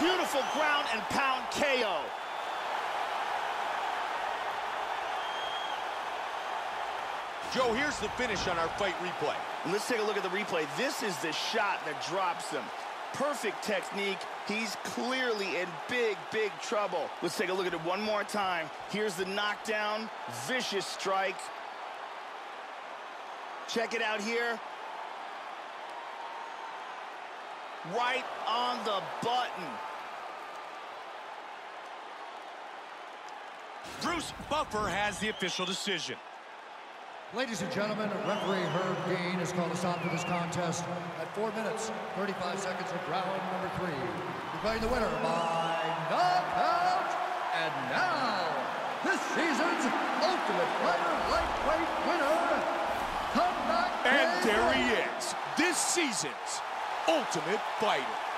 Beautiful ground and pound KO. Joe, here's the finish on our fight replay. Let's take a look at the replay. This is the shot that drops him. Perfect technique. He's clearly in big, big trouble. Let's take a look at it one more time. Here's the knockdown. Vicious strike. Check it out here. Right on the button. Bruce Buffer has the official decision. Ladies and gentlemen, referee Herb Dean has called a stop to this contest at 4 minutes, 35 seconds of round number three. Declaring the winner by knockout. And now, this season's Ultimate Fighter lightweight winner, Comeback And there he is, this season's Ultimate Fighter.